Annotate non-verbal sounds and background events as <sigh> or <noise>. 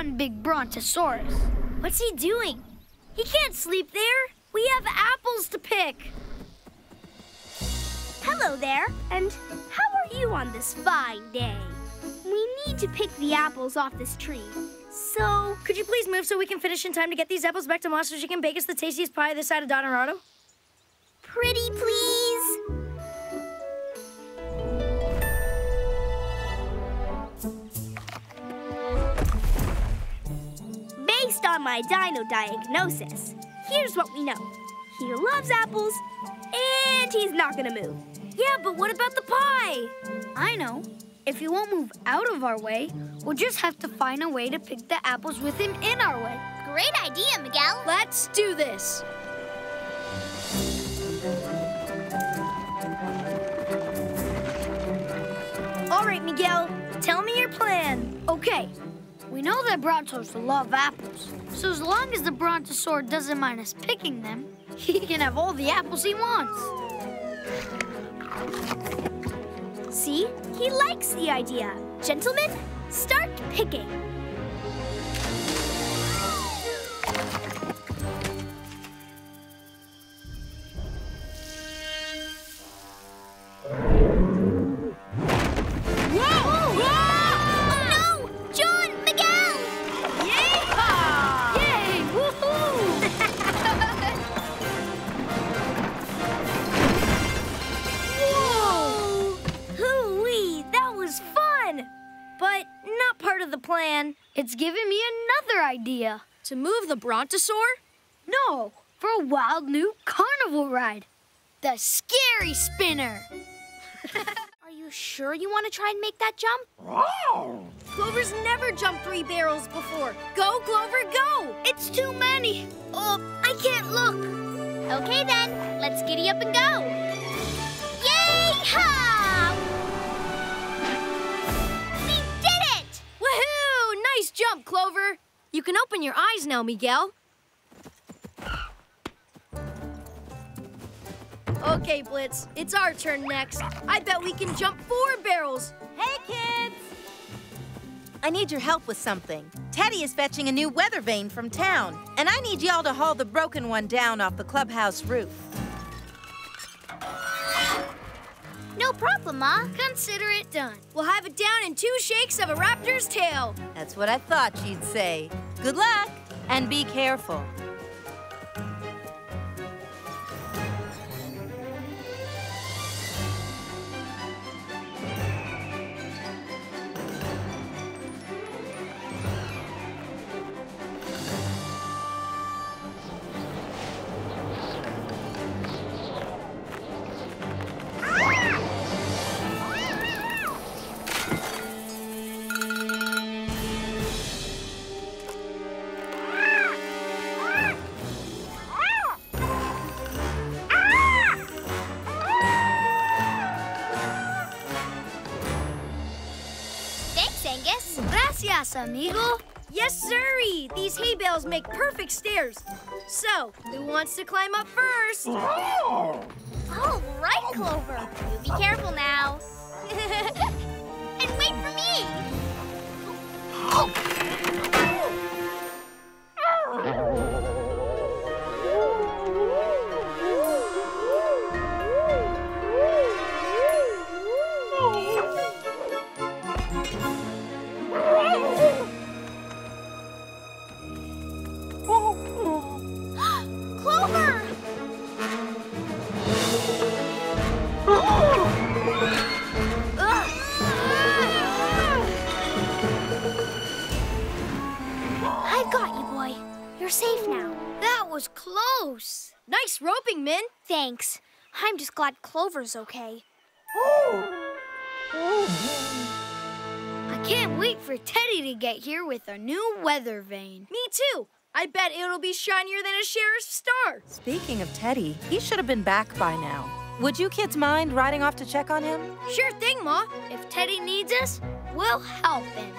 one big brontosaurus. What's he doing? He can't sleep there. We have apples to pick. Hello there, and how are you on this fine day? We need to pick the apples off this tree. So, could you please move so we can finish in time to get these apples back to so she can bake us the tastiest pie this side of Donorado? Pretty please. On my dino diagnosis, here's what we know. He loves apples, and he's not gonna move. Yeah, but what about the pie? I know. If he won't move out of our way, we'll just have to find a way to pick the apples with him in our way. Great idea, Miguel. Let's do this. All right, Miguel, tell me your plan. Okay, we know that Brontos love apples, so as long as the Brontosaur doesn't mind us picking them, <laughs> he can have all the apples he wants. See? He likes the idea. Gentlemen, start picking. Plan. It's given me another idea. To move the Brontosaur? No, for a wild new carnival ride. The Scary Spinner. <laughs> Are you sure you want to try and make that jump? Oh! Clover's never jumped three barrels before. Go, Clover, go! It's too many. Oh, I can't look. Okay then, let's giddy up and go. Jump, Clover. You can open your eyes now, Miguel. Okay, Blitz, it's our turn next. I bet we can jump four barrels. Hey, kids! I need your help with something. Teddy is fetching a new weather vane from town, and I need y'all to haul the broken one down off the clubhouse roof. No problem, Ma. Consider it done. We'll have it down in two shakes of a raptor's tail. That's what I thought you'd say. Good luck, and be careful. Gracias, amigo. Yes, sirree. These hay bales make perfect stairs. So, who wants to climb up first? Oh. All right, Clover. You be careful now. <laughs> and wait for me. Clover! <gasps> <gasps> <gasps> Oh. I've got you, boy. You're safe now. That was close. Nice roping, Min. Thanks. I'm just glad Clover's okay. I can't wait for Teddy to get here with a new weather vane. Me too. I bet it'll be shinier than a sheriff's star. Speaking of Teddy, he should have been back by now. Would you kids mind riding off to check on him? Sure thing, Ma. If Teddy needs us, we'll help him.